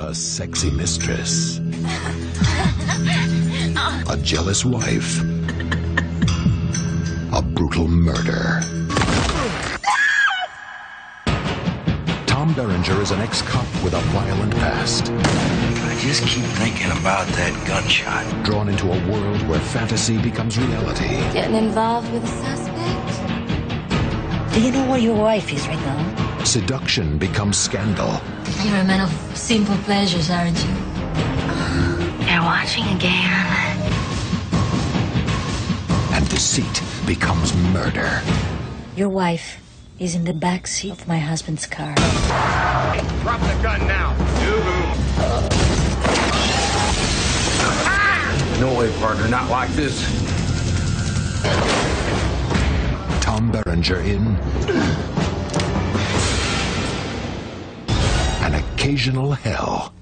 A sexy mistress. A jealous wife. A brutal murder. Tom Berenger is an ex-cop with a violent past, I just keep thinking about that gunshot. drawn into a world where fantasy becomes reality. Getting involved with a suspect? Do you know where your wife is right now? Seduction becomes scandal. You're a man of simple pleasures, aren't you? You're watching again. And deceit becomes murder. Your wife is in the back seat of my husband's car. Drop the gun now. No way, partner. Not like this. Tom Berenger in Occasional Hell.